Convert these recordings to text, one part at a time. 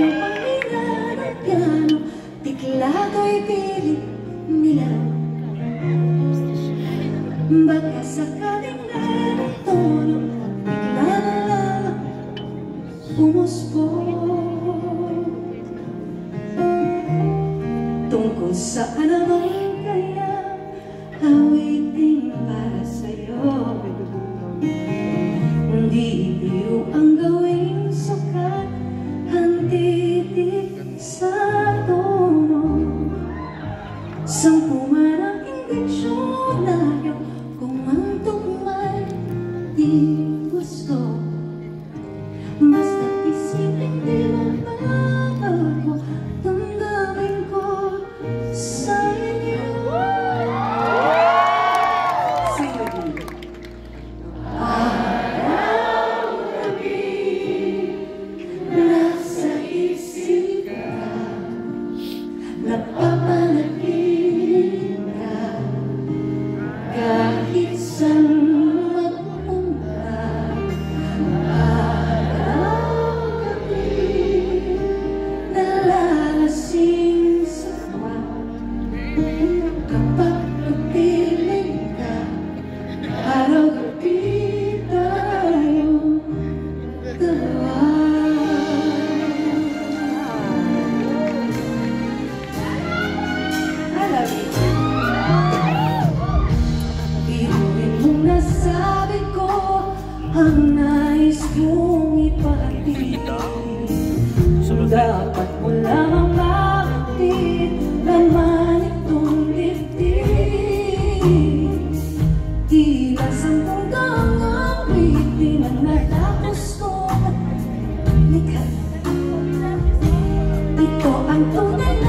Iyong pangiranan piano Tiklato'y pilit nila. Baka sakaling merong tono Bigla na lang Umuspong Tungkol saan naman ang Ang nais kong ipahatid Dapat mo lamang makatid Laman itong dibdib Tila sampung daang awitin Ang natapos kong likha ito ang tunay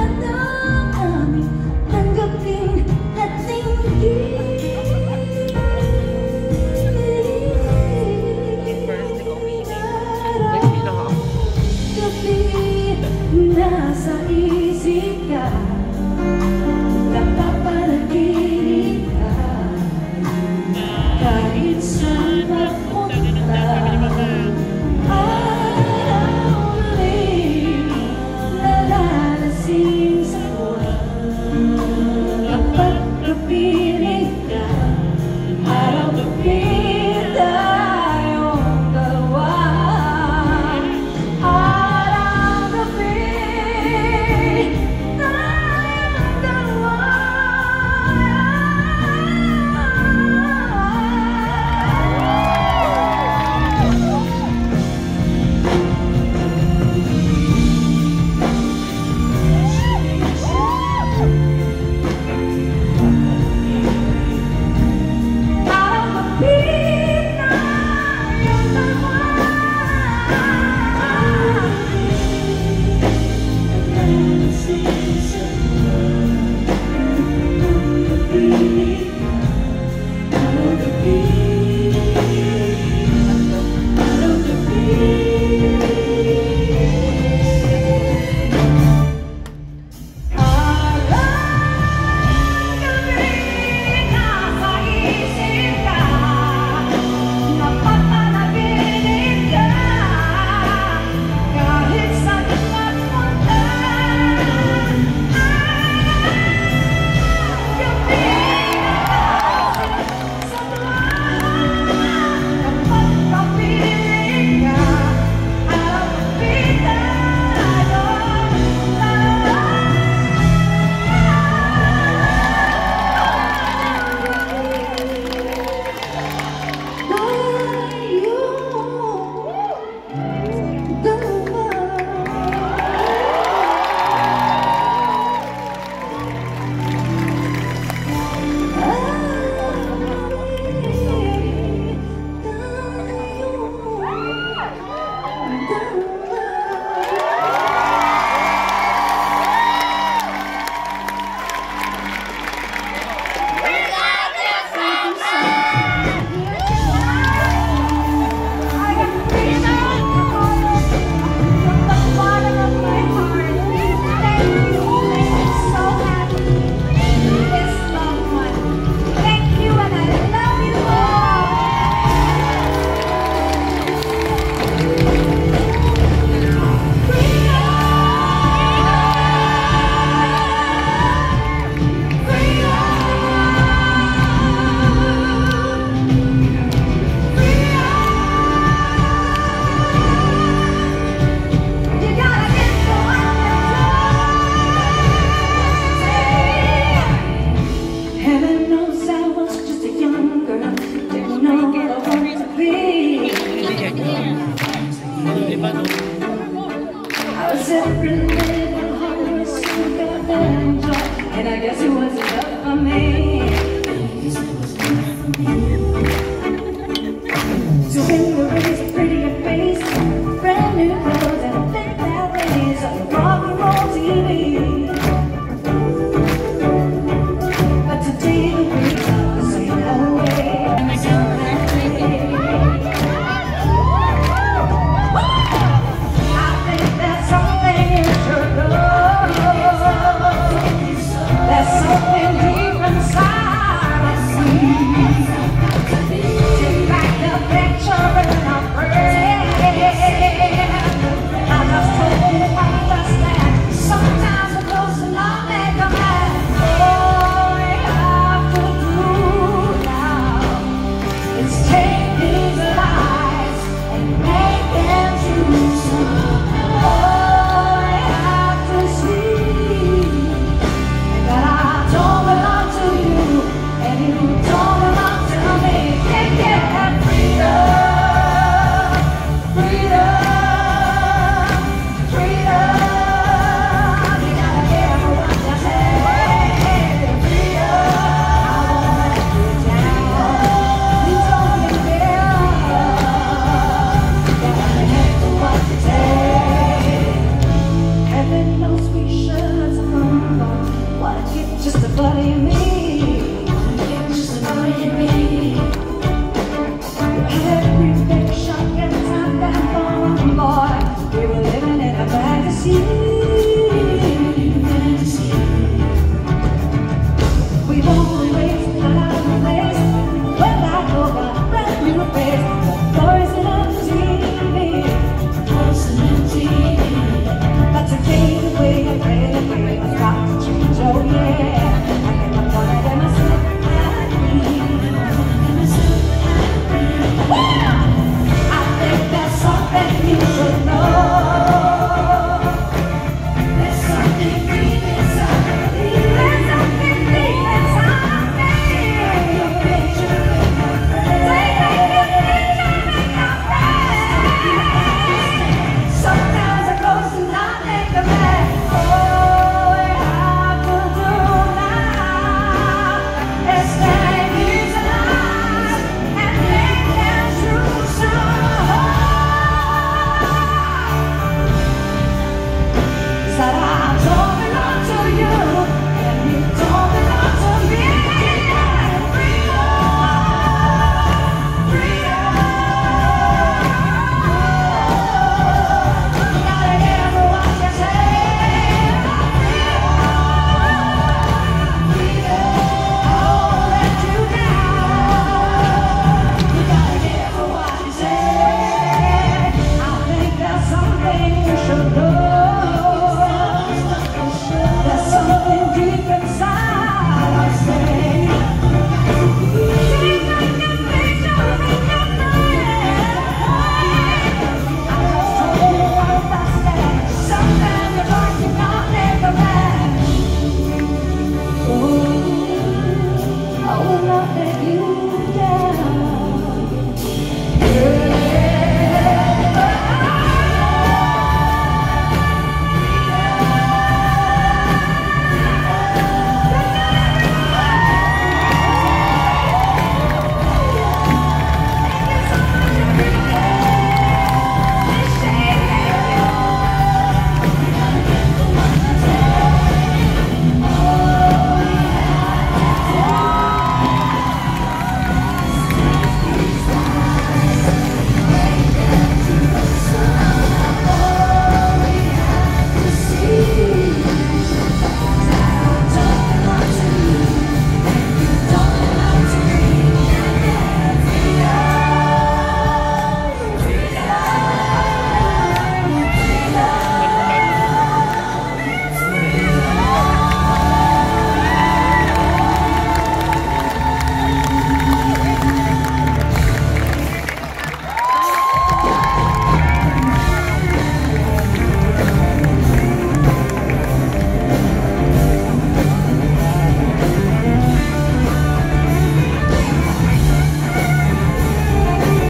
Heaven knows I was just a young girl, didn't know what I wanted to be. I was should know.